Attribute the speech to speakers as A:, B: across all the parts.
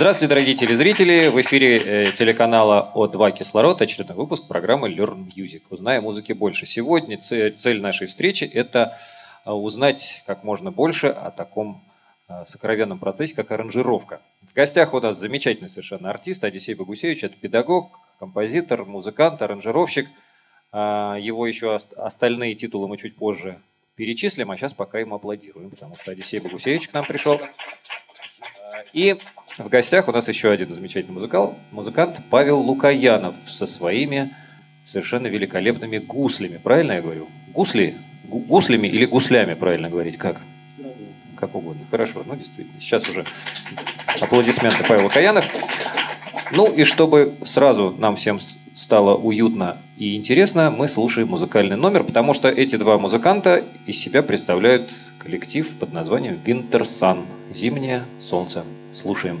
A: Здравствуйте, дорогие телезрители! В эфире э, телеканала О2 Кислород очередной выпуск программы Learn Music. Узнаем о музыке больше. Сегодня цель нашей встречи – это э, узнать как можно больше о таком э, сокровенном процессе, как аранжировка. В гостях у нас замечательный совершенно артист Одиссей Богусевич. Это педагог, композитор, музыкант, аранжировщик. Его еще остальные титулы мы чуть позже перечислим, а сейчас пока ему аплодируем, потому что Одиссей Богусевич к нам пришел. И в гостях у нас еще один замечательный музыкал, музыкант Павел Лукаянов со своими совершенно великолепными гуслями. Правильно я говорю? Гусли? Гуслями или гуслями, правильно говорить? Как? Как угодно. Хорошо, ну действительно. Сейчас уже аплодисменты Павел Лукаянов. Ну и чтобы сразу нам всем стало уютно и интересно, мы слушаем музыкальный номер, потому что эти два музыканта из себя представляют коллектив под названием Winter Sun – «Зимнее солнце». Слушаем.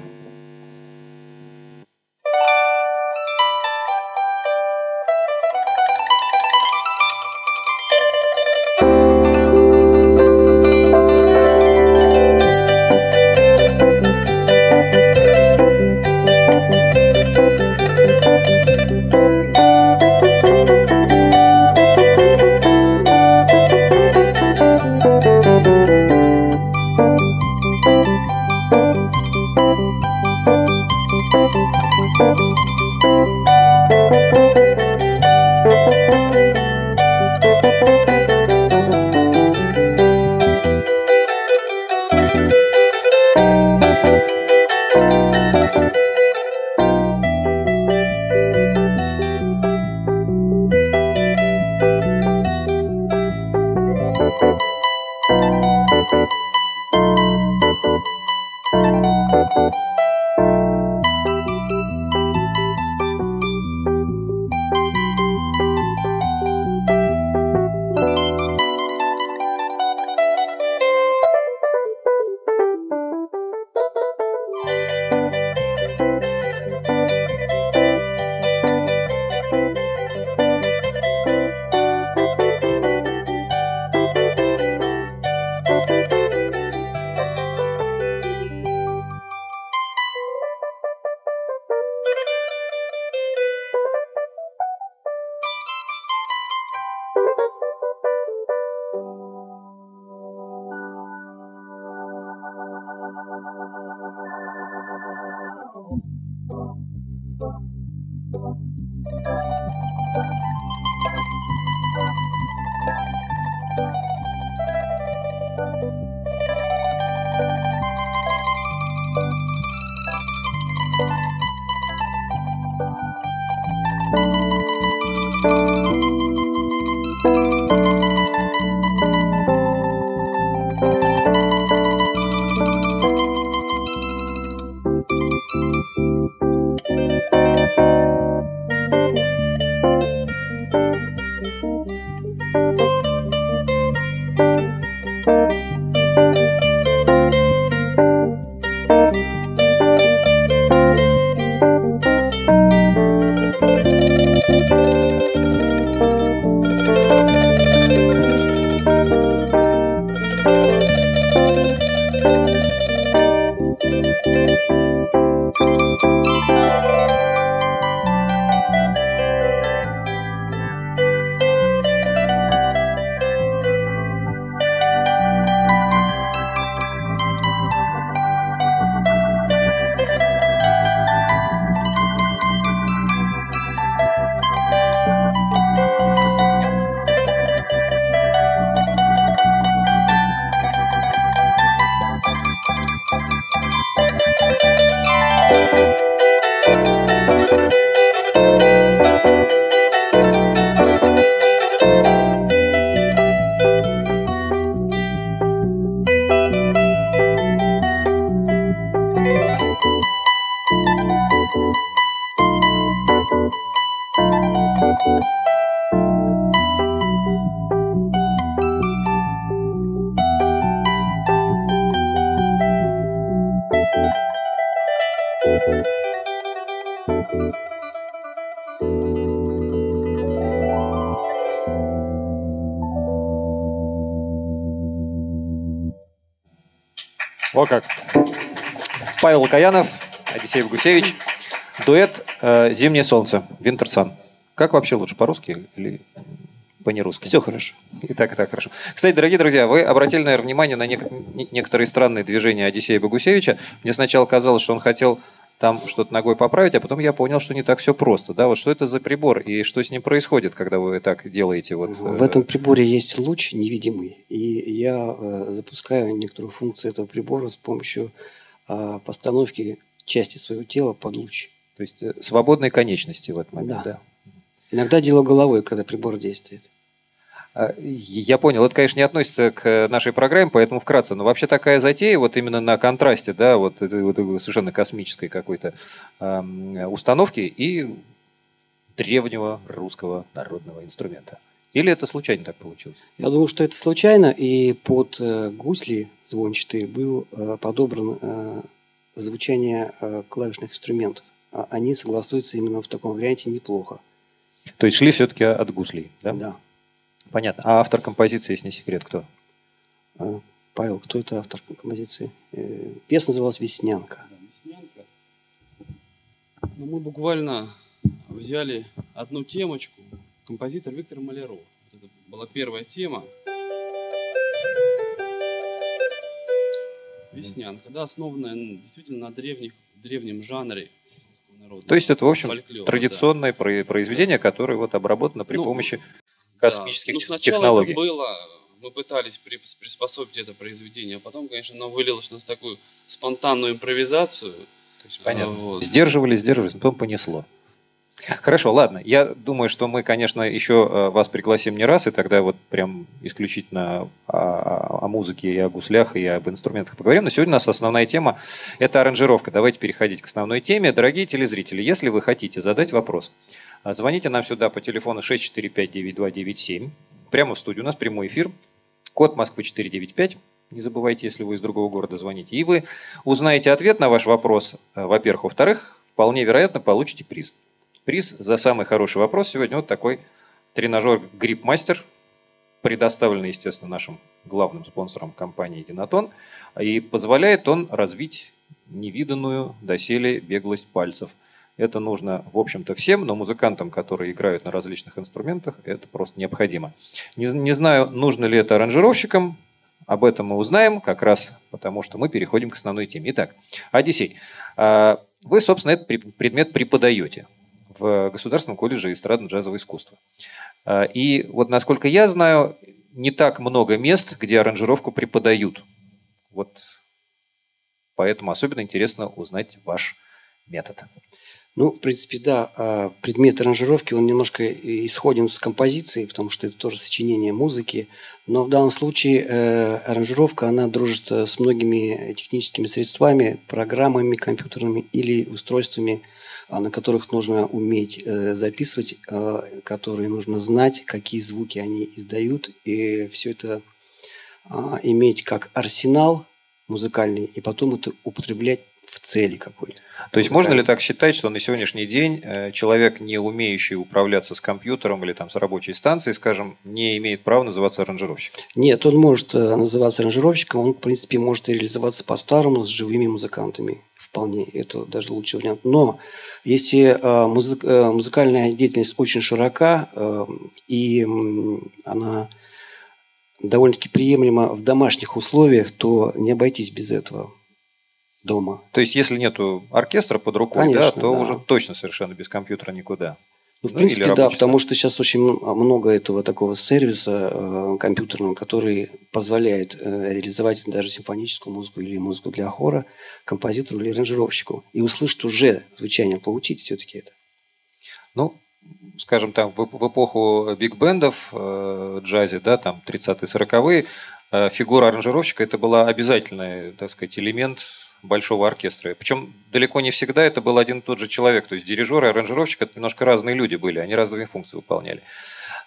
A: О как. Павел Лукаянов, Одиссей Гусевич. Дуэт э, «Зимнее солнце», «Winter Sun». Как вообще лучше, по-русски или по-нерусски?
B: Все хорошо.
A: И так, и так хорошо. Кстати, дорогие друзья, вы обратили, наверное, внимание на нек- некоторые странные движения Одиссея Богусевича. Мне сначала казалось, что он хотел там что-то ногой поправить, а потом я понял, что не так все просто. Да, вот что это за прибор и что с ним происходит, когда вы так делаете? Вот,
B: В этом приборе есть луч невидимый, и я э, запускаю некоторую функцию этого прибора с помощью э, постановки части своего тела под луч.
A: То есть э, свободной конечности в этот момент, да?
B: Да. Иногда делаю головой, когда прибор действует.
A: А, Я понял, это, конечно, не относится к нашей программе, поэтому вкратце. Но вообще такая затея, вот именно на контрасте, да, вот вот совершенно космической какой-то эм, установки и древнего русского народного инструмента. Или это случайно так получилось?
B: Я думаю, что это случайно, и под э, гусли звончатые был э, подобран э, звучание э, клавишных инструментов. А Они согласуются именно в таком варианте неплохо.
A: То есть шли все-таки от гуслей, да?
B: Да.
A: Понятно. А автор композиции, если не секрет, кто?
B: А, Павел, кто это автор композиции? Э, Песня называлась «Веснянка».
C: Да, Веснянка. Ну, мы буквально взяли одну темочку. Композитор Виктор Маляров. Это была первая тема. Веснянка, да, основанная действительно на древних, древнем жанре русского народного
A: То есть это, в общем,
C: фольклора, да.
A: традиционное про- произведение, которое вот обработано при
C: Ну,
A: помощи
C: Да.
A: космических
C: Ну, сначала
A: технологий.
C: это было, мы пытались при- приспособить это произведение, а потом, конечно, оно вылилось у нас такую спонтанную импровизацию.
A: То есть, понятно.
C: Вот.
A: Сдерживали, сдерживали, потом понесло. Хорошо, ладно. Я думаю, что мы, конечно, еще э, вас пригласим не раз, и тогда вот прям исключительно о, о музыке и о гуслях, и об инструментах поговорим. Но сегодня у нас основная тема – это аранжировка. Давайте переходить к основной теме. Дорогие телезрители, если вы хотите задать вопрос, звоните нам сюда по телефону 645-9297. Прямо в студию. У нас прямой эфир. Код Москвы 495. Не забывайте, если вы из другого города звоните. И вы узнаете ответ на ваш вопрос, э, во-первых. Во-вторых, вполне вероятно, получите приз. Приз за самый хороший вопрос сегодня вот такой тренажер Грипмастер, предоставленный, естественно, нашим главным спонсором компании Динатон. И позволяет он развить невиданную доселе беглость пальцев. Это нужно, в общем-то, всем, но музыкантам, которые играют на различных инструментах, это просто необходимо. Не, не знаю, нужно ли это аранжировщикам, об этом мы узнаем как раз потому, что мы переходим к основной теме. Итак, Одиссей, а, вы, собственно, этот пред- предмет преподаете в Государственном колледже эстрадно-джазового искусства. А, И вот, насколько я знаю, не так много мест, где аранжировку преподают. Вот поэтому особенно интересно узнать ваш метод.
B: Ну, в принципе, да, а, предмет аранжировки, он немножко исходен с композиции, потому что это тоже сочинение музыки. Но в данном случае э, аранжировка, она дружит э, с многими техническими средствами, программами компьютерными или устройствами, а, на которых нужно уметь э, записывать, э, которые нужно знать, какие звуки они издают. И все это а, иметь как арсенал музыкальный, и потом это употреблять в цели какой-то.
A: То есть можно ли так считать, что на сегодняшний день э, человек, не умеющий управляться с компьютером или там с рабочей станцией, скажем, не имеет права называться аранжировщиком?
B: Нет, он может э, называться аранжировщиком, он, в принципе, может реализоваться по-старому с живыми музыкантами. Вполне, это даже лучший вариант. Но если э, музык- музыкальная деятельность очень широка, и она довольно-таки приемлема в домашних условиях, то не обойтись без этого дома.
A: То есть если нету оркестра под рукой,
B: Конечно,
A: да, то
B: да.
A: уже точно совершенно без компьютера никуда.
B: Ну, в
A: Ну,
B: принципе, да,
A: рабочий
B: потому что сейчас очень много этого такого сервиса э, компьютерного, который позволяет э, реализовать даже симфоническую музыку или музыку для хора композитору или аранжировщику. И услышать уже звучание, получить все-таки это.
A: Ну, скажем там, в, в эпоху биг-бендов, э, джазе, да, там 30-е, 40-е, э, фигура аранжировщика это была обязательный, так сказать, элемент большого оркестра. Причем далеко не всегда это был один и тот же человек. То есть дирижер и аранжировщик это немножко разные люди были, они разные функции выполняли.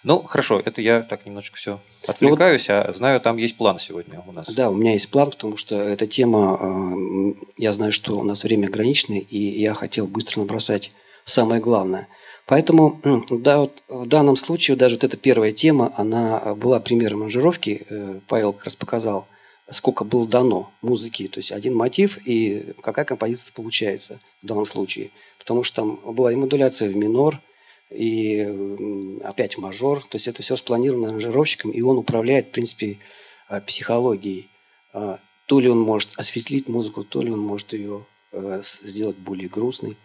A: Ну, хорошо, это я так немножечко все отвлекаюсь, а знаю, там есть план сегодня у нас.
B: Да, у меня есть план, потому что эта тема, э, я знаю, что у нас время ограничено, и я хотел быстро набросать самое главное. Поэтому, да, вот в данном случае даже вот эта первая тема, она э, была примером аранжировки. Э, Павел как раз показал сколько было дано музыки, то есть один мотив и какая композиция получается в данном случае. Потому что там была и модуляция в минор, и опять мажор. То есть это все спланировано аранжировщиком, и он управляет, в принципе, э, психологией. А, то ли он может осветлить музыку, то ли он может ее э, сделать более грустной.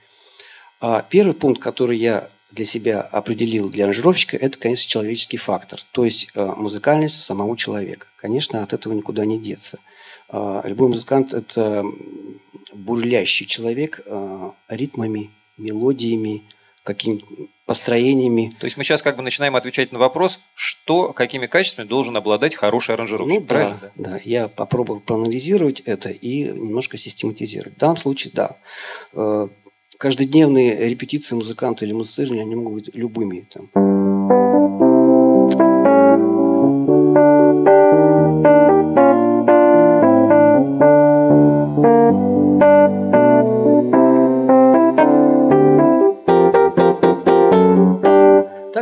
B: А первый пункт, который я для себя определил для аранжировщика, это, конечно, человеческий фактор, то есть э, музыкальность самого человека. Конечно, от этого никуда не деться. А, любой музыкант – это бурлящий человек э, ритмами, мелодиями, какими построениями.
A: То есть мы сейчас как бы начинаем отвечать на вопрос, что, какими качествами должен обладать хороший аранжировщик.
B: Ну, правильно? Да, да, я попробовал проанализировать это и немножко систематизировать. В данном случае, да. Э, каждодневные репетиции музыканта или музицирования, они могут быть любыми. Там.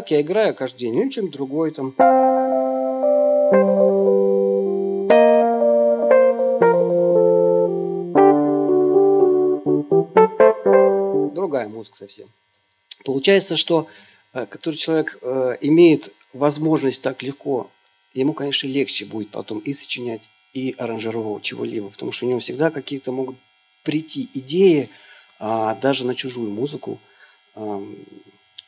B: Так я играю каждый день, или чем другой там. Другая музыка совсем. Получается, что э, который человек э, имеет возможность так легко, ему, конечно, легче будет потом и сочинять, и аранжировать чего-либо, потому что у него всегда какие-то могут прийти идеи, а, даже на чужую музыку.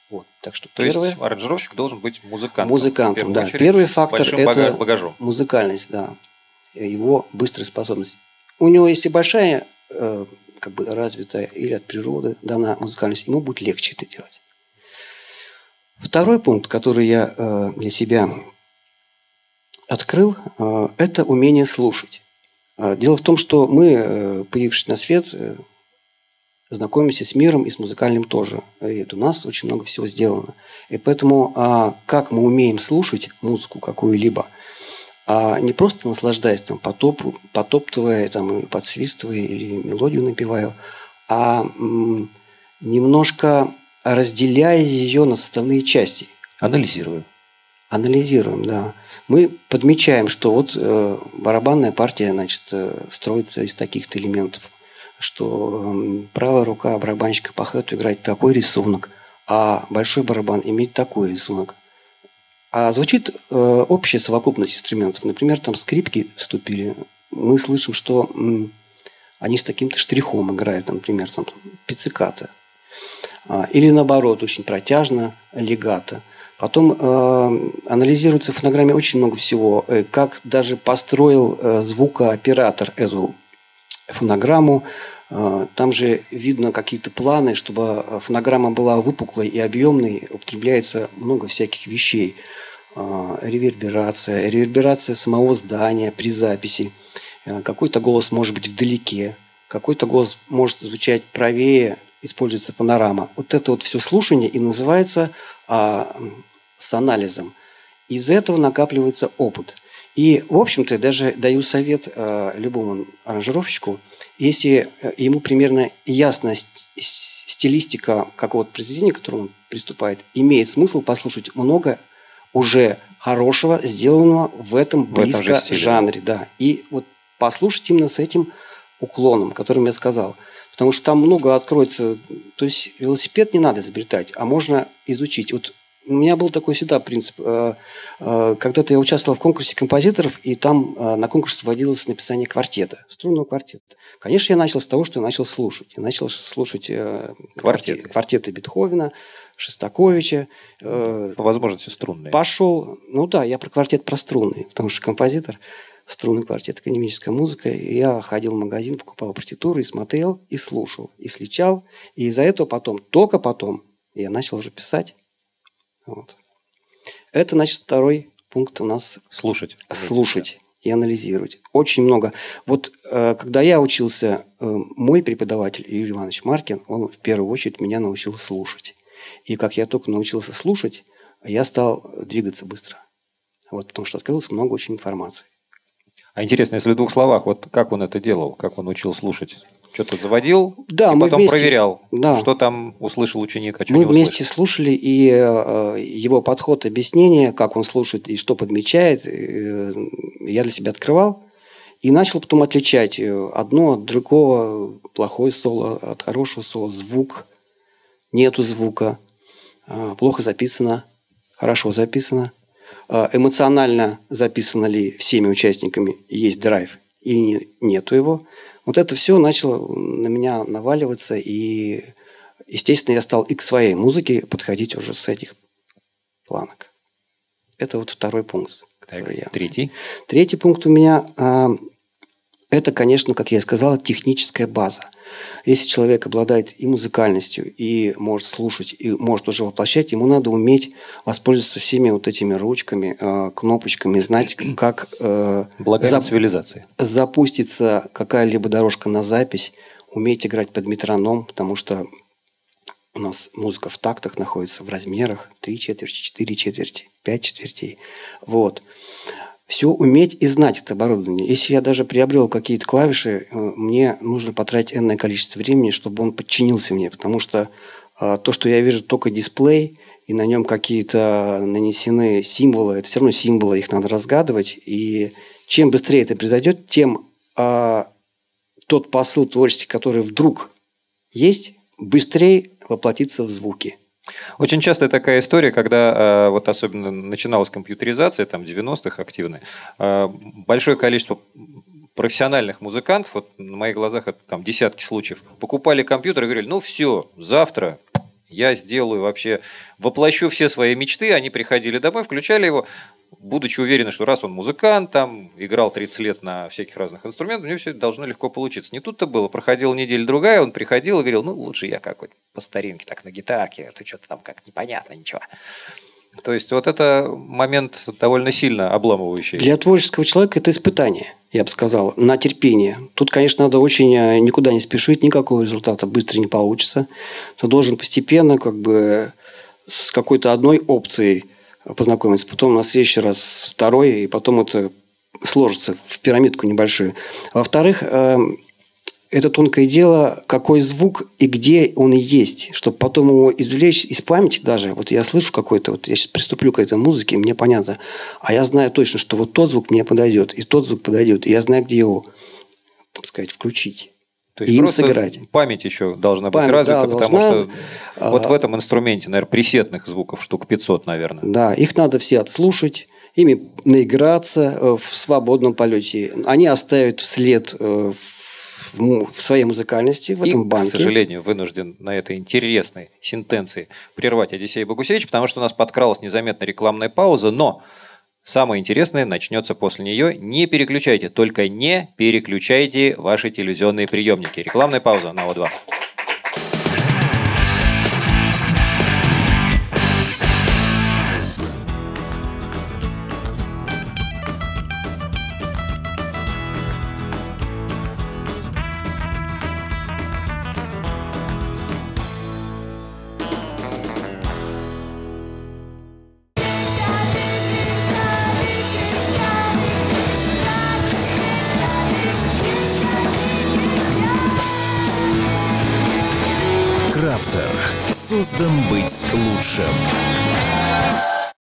B: Вот, так что
A: То первое... есть аранжировщик должен быть музыкантом.
B: Музыкантом, да.
A: Очередь,
B: Первый фактор это
A: багажом.
B: музыкальность, да. Его быстрая способность. У него, если большая, э, как бы развитая или от природы дана музыкальность, ему будет легче это делать. Второй пункт, который я э, для себя открыл, э, это умение слушать. Дело в том, что мы, появившись на свет, знакомимся с миром и с музыкальным тоже. И у нас очень много всего сделано. И поэтому а, как мы умеем слушать музыку какую-либо, а не просто наслаждаясь, там, потоп, потоптывая, там, подсвистывая или мелодию напевая, а м, немножко разделяя ее на составные части.
A: Анализируем.
B: Анализируем, да. Мы подмечаем, что вот э, барабанная партия значит, э, строится из таких-то элементов – что правая рука барабанщика по хэту играет такой рисунок, а большой барабан имеет такой рисунок. А звучит э, общая совокупность инструментов. Например, там скрипки вступили. Мы слышим, что м, они с таким-то штрихом играют, например, там пицциката. А, или наоборот, очень протяжно, легато. Потом э, анализируется в фонограмме очень много всего, э, как даже построил э, звукооператор эту фонограмму. А, там же видно какие-то планы, чтобы а, фонограмма была выпуклой и объемной, употребляется много всяких вещей. А, реверберация, реверберация самого здания при записи. Какой-то голос может быть вдалеке, какой-то голос может звучать правее, используется панорама. Вот это вот все слушание и называется а, с анализом. Из этого накапливается опыт – и, в общем-то, даже даю совет э, любому аранжировщику, если э, ему примерно ясна стилистика какого-то произведения, к которому он приступает, имеет смысл послушать много уже хорошего, сделанного в этом близко в этом жанре. Да. И вот послушать именно с этим уклоном, которым я сказал. Потому что там много откроется. То есть велосипед не надо изобретать, а можно изучить. Вот у меня был такой всегда принцип. Э, э, когда-то я участвовал в конкурсе композиторов, и там э, на конкурс вводилось написание квартета, струнного квартета. Конечно, я начал с того, что я начал слушать. Я начал слушать квартеты, квартеты Бетховена, Шостаковича.
A: По возможности струнные.
B: Пошел, ну да, я про квартет про струнные, потому что композитор, струнный квартет, академическая музыка. И я ходил в магазин, покупал партитуры и смотрел, и слушал, и сличал. И из-за этого потом, только потом, я начал уже писать вот. Это, значит, второй пункт у нас.
A: Слушать.
B: Слушать и анализировать. Очень много. Вот э, когда я учился, э, мой преподаватель Юрий Иванович Маркин, он в первую очередь меня научил слушать. И как я только научился слушать, я стал двигаться быстро. Вот, потому что открылось много очень информации.
A: А интересно, если в двух словах, вот как он это делал, как он учил слушать? Что-то заводил,
B: да,
A: и потом
B: вместе,
A: проверял,
B: да.
A: что там услышал ученик, а что
B: Мы
A: не
B: вместе слушали, и э, его подход, объяснение, как он слушает и что подмечает, э, я для себя открывал. И начал потом отличать э, одно от другого, плохое соло от хорошего соло, звук, нету звука, плохо записано, хорошо записано, эмоционально записано ли всеми участниками, есть драйв или нету его. Вот это все начало на меня наваливаться, и, естественно, я стал и к своей музыке подходить уже с этих планок. Это вот второй пункт.
A: Так, я... Третий.
B: Третий пункт у меня а, это, конечно, как я и сказал, техническая база. Если человек обладает и музыкальностью, и может слушать, и может уже воплощать, ему надо уметь воспользоваться всеми вот этими ручками, э, кнопочками, знать, как э,
A: зап- цивилизации.
B: запустится какая-либо дорожка на запись, уметь играть под метроном, потому что у нас музыка в тактах находится в размерах 3 четверти, 4 четверти, 5 четвертей. Вот все уметь и знать это оборудование. Если я даже приобрел какие-то клавиши, э, мне нужно потратить энное количество времени, чтобы он подчинился мне, потому что э, то, что я вижу только дисплей, и на нем какие-то нанесены символы, это все равно символы, их надо разгадывать, и чем быстрее это произойдет, тем а, тот посыл творчества, который вдруг есть, быстрее воплотится в звуки.
A: Очень часто такая история, когда э, вот особенно начиналась компьютеризация, там 90-х активно, э, большое количество профессиональных музыкантов, вот на моих глазах это там десятки случаев, покупали компьютер и говорили, ну все, завтра я сделаю вообще, воплощу все свои мечты, они приходили домой, включали его, будучи уверены, что раз он музыкант, там, играл 30 лет на всяких разных инструментах, у него все это должно легко получиться. Не тут-то было. Проходила неделя-другая, он приходил и говорил, ну, лучше я как-нибудь по старинке, так, на гитарке, а ты что-то там как непонятно, ничего. То есть вот это момент довольно сильно обламывающий.
B: Для творческого человека это испытание, я бы сказал, на терпение. Тут, конечно, надо очень э, никуда не спешить, никакого результата быстро не получится. Ты должен постепенно как бы с какой-то одной опцией познакомиться, потом на следующий раз второй, и потом это сложится в пирамидку небольшую. Во-вторых, эм, это тонкое дело, какой звук и где он есть, чтобы потом его извлечь из памяти даже. Вот я слышу какой-то, вот я сейчас приступлю к этой музыке, мне понятно, а я знаю точно, что вот тот звук мне подойдет, и тот звук подойдет, и я знаю, где его, так сказать, включить.
A: То есть и им сыграть. Память еще должна память, быть развита, да, потому должна, что а, вот в этом инструменте, наверное, пресетных звуков штук 500, наверное.
B: Да, их надо все отслушать, ими наиграться э, в свободном полете. Они оставят вслед э, в, в своей музыкальности в этом банке.
A: к сожалению, вынужден на этой интересной сентенции прервать Одиссея Богусевич, потому что у нас подкралась незаметно рекламная пауза, но Самое интересное начнется после нее. Не переключайте, только не переключайте ваши телевизионные приемники. Рекламная пауза на О2.
D: Создан быть лучшим.